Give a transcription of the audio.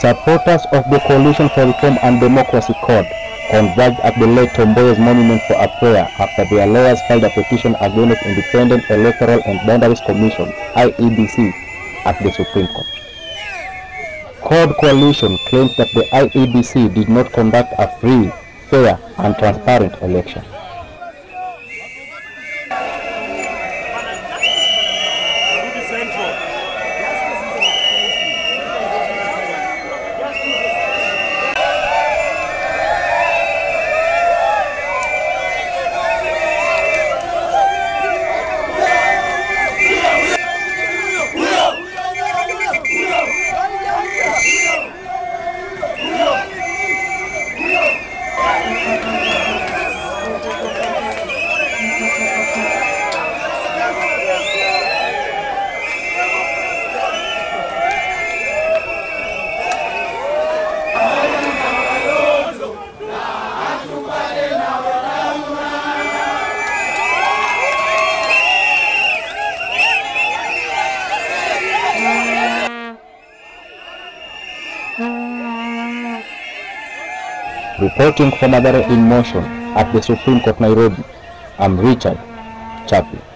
Supporters of the Coalition for Reform and Democracy CORD converged at the late Tom Mboya's monument for a prayer after their lawyers filed a petition against Independent Electoral and Boundaries Commission IEBC at the Supreme Court. CORD Coalition claims that the IEBC did not conduct a free, fair and transparent election. Reporting for Madare in Motion at the Supreme Court Nairobi, I'm Richard Chapi.